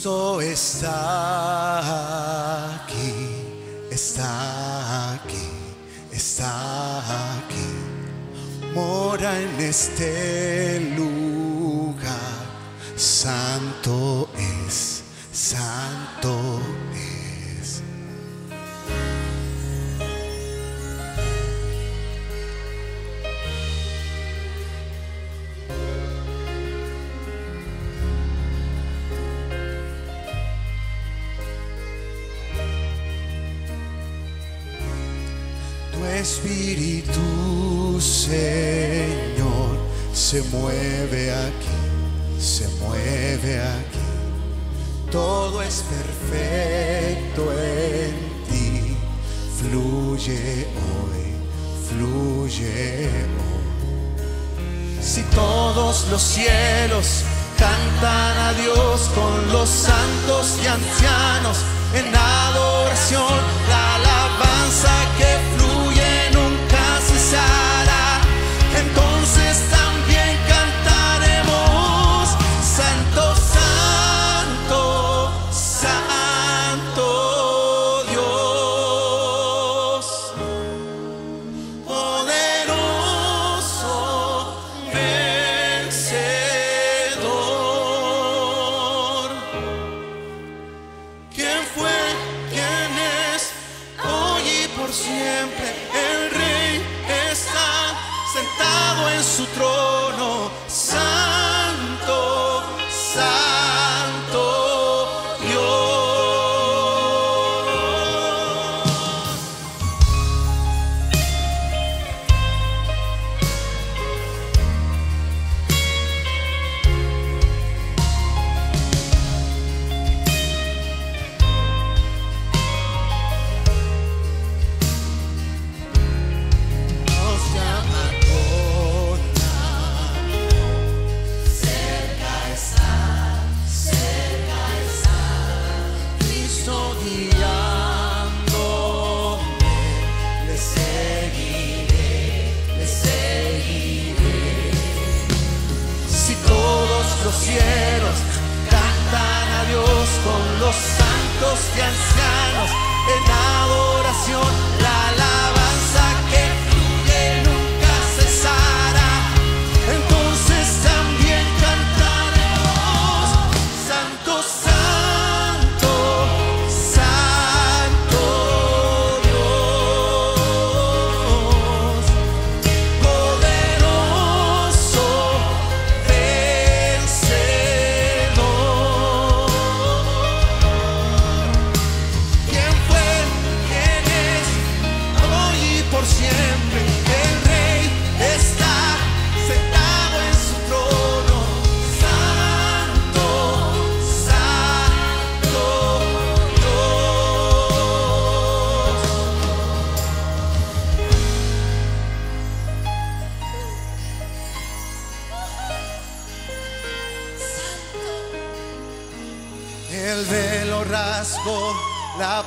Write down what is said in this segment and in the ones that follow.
Está aquí, está aquí, está aquí. Mora en este lugar. Santo es, santo. Se mueve aquí, se mueve aquí. Todo es perfecto en ti. Fluye hoy, fluye hoy. Si todos los cielos cantan a Dios con los santos y ancianos en adoración, la alabanza su trono.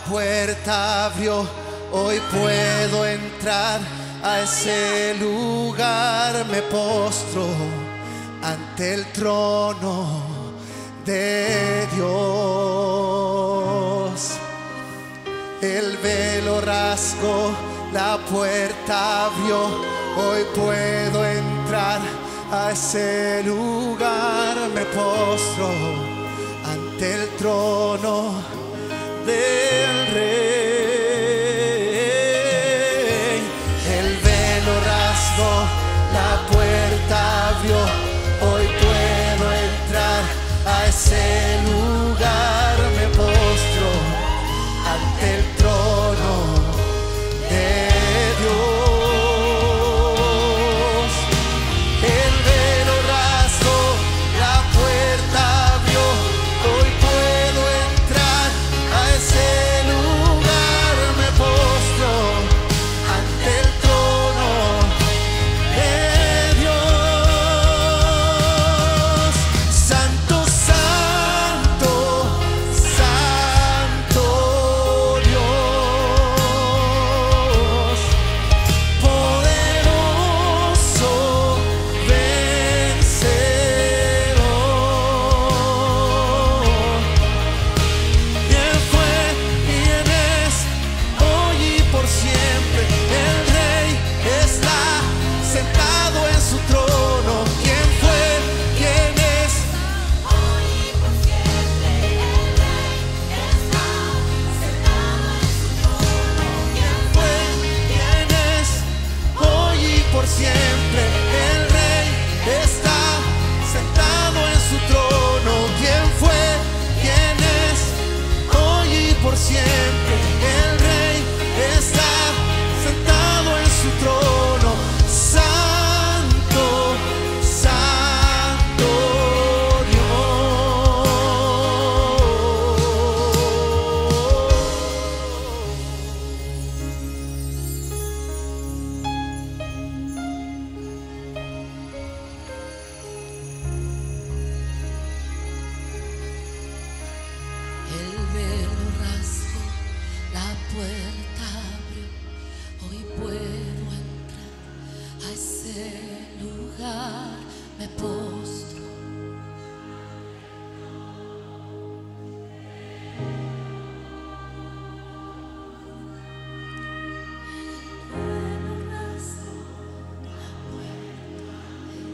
Puerta abrió, hoy puedo entrar a ese lugar, me postro ante el trono de Dios. El velo rasgó, la puerta abrió, hoy puedo entrar a ese lugar, me postro ante el trono del El velo rasgó, la puerta abrió, hoy puedo entrar a ese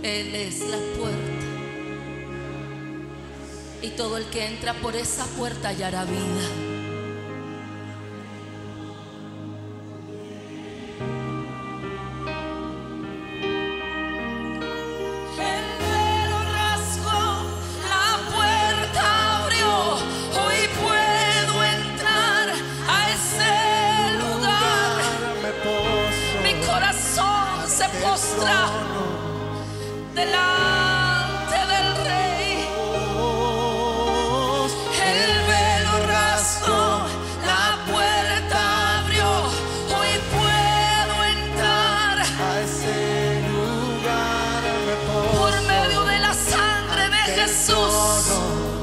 Él es la puerta. Y todo el que entra por esa puerta hallará vida. Jesus.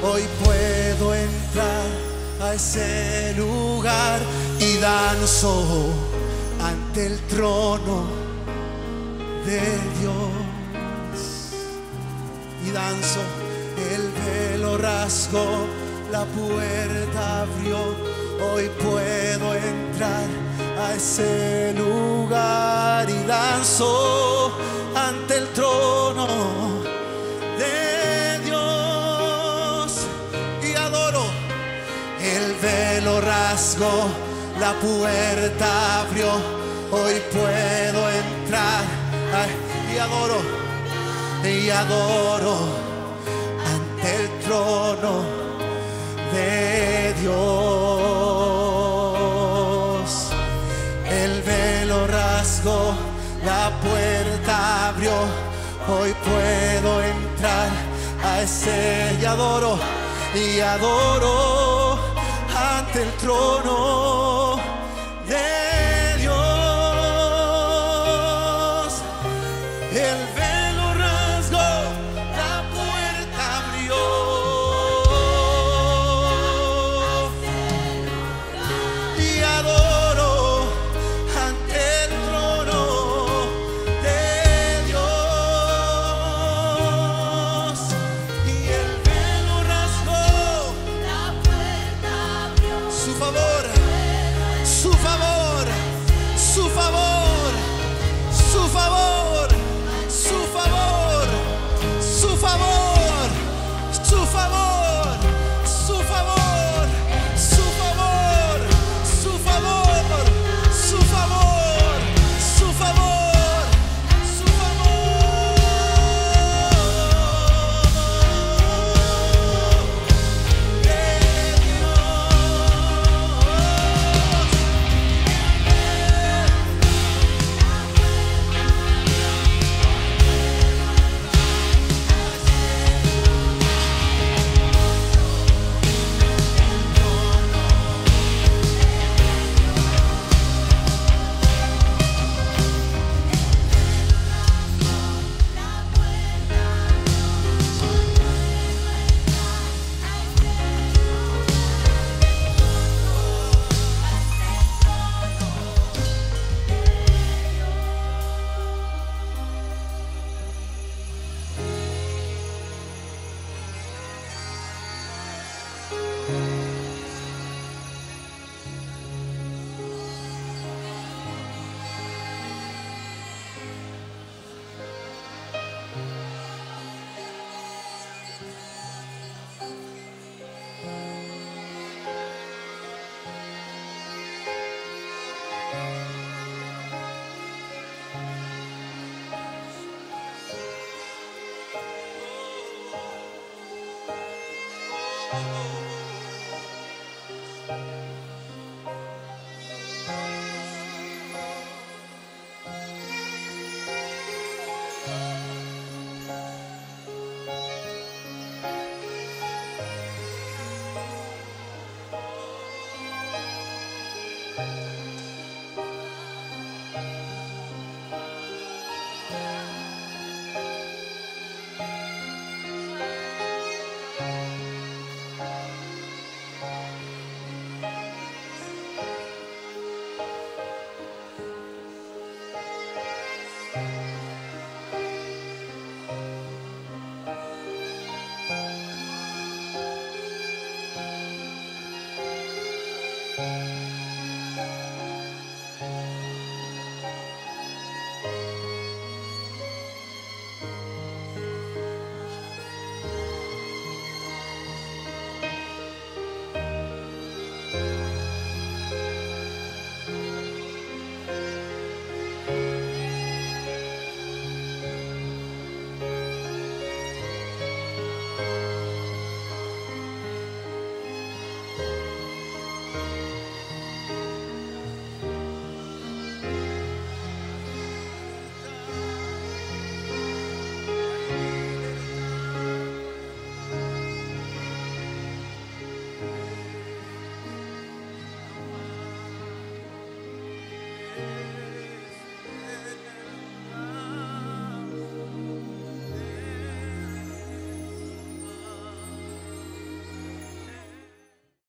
Hoy puedo entrar a ese lugar y danzo ante el trono de Dios. Y danzo, el velo rasgo, la puerta abrió. Hoy puedo entrar a ese lugar y danzo ante el trono rasgó, la puerta abrió, hoy puedo entrar. Ay, y adoro, y adoro ante el trono de Dios. El velo rasgó, la puerta abrió, hoy puedo entrar a ese y adoro, y adoro ante el trono Música Bye.